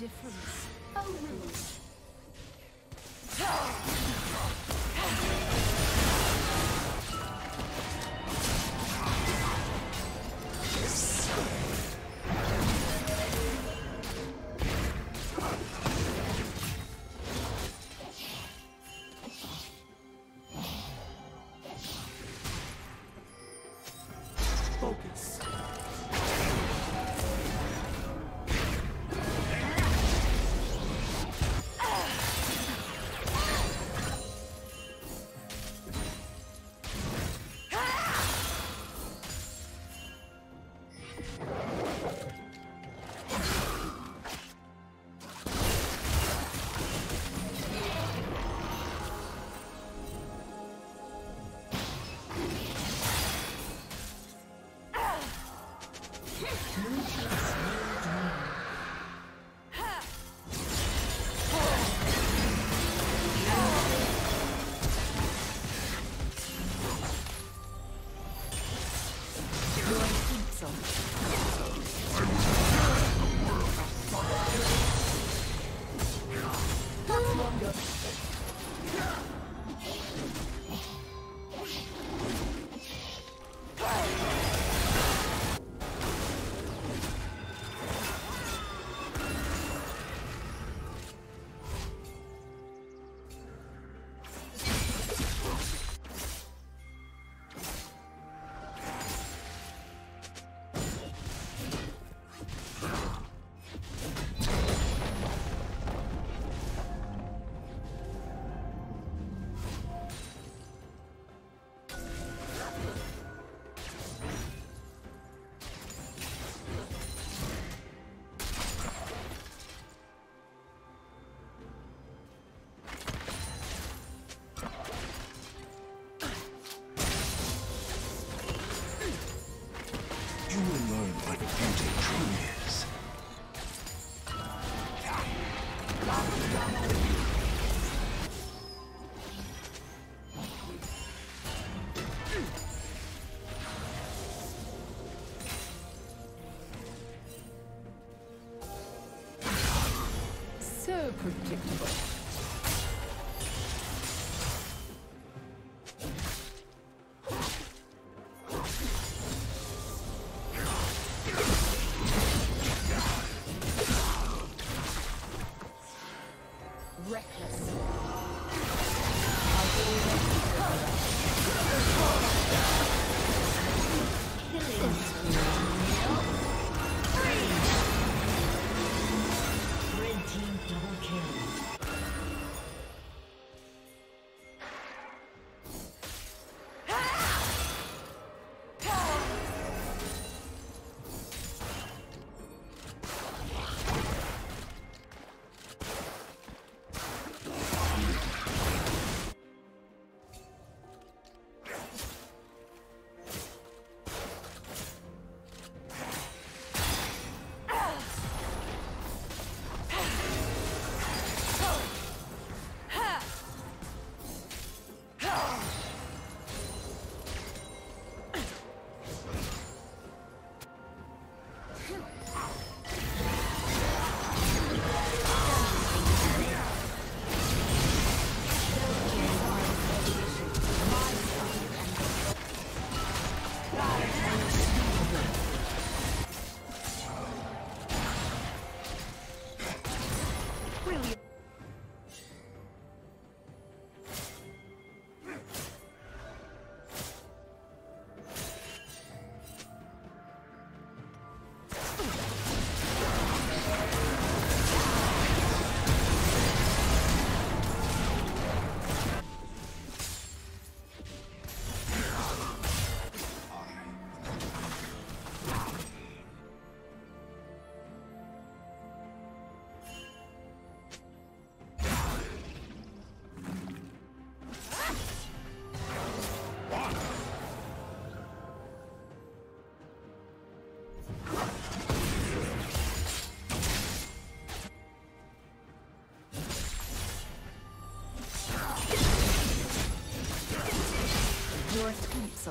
difference. Oh, rude. Predictable.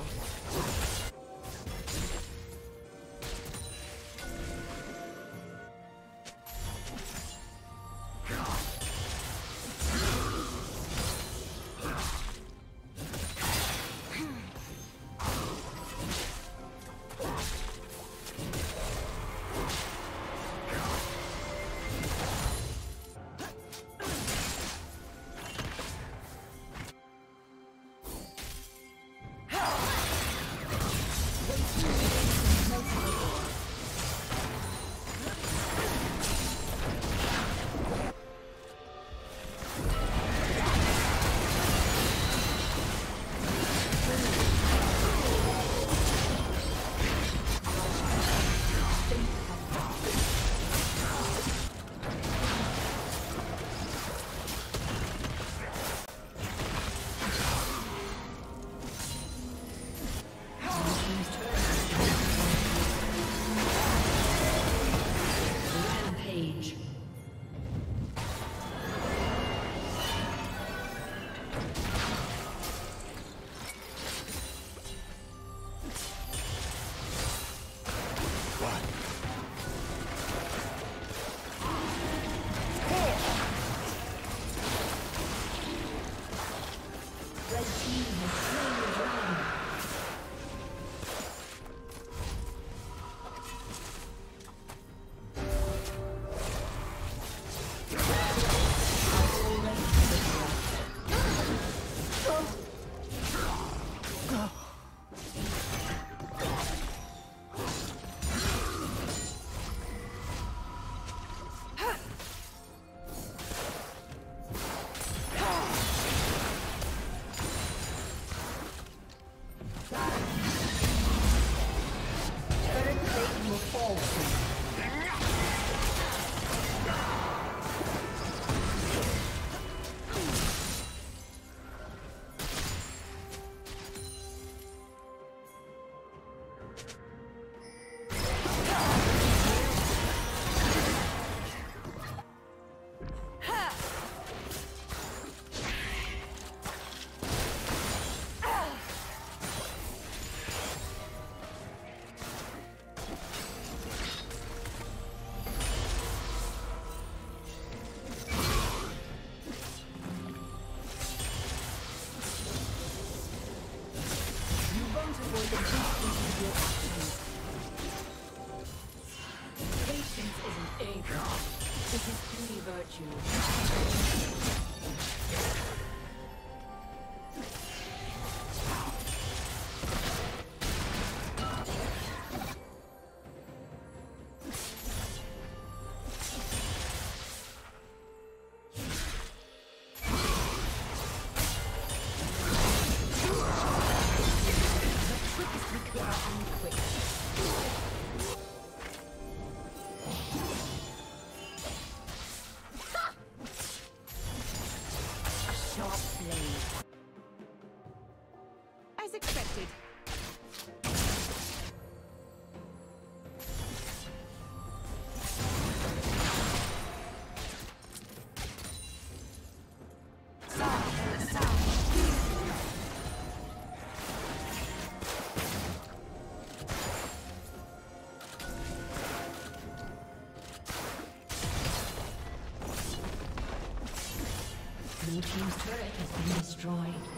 eso. Patience is an aid. It is truly virtue. Destroyed.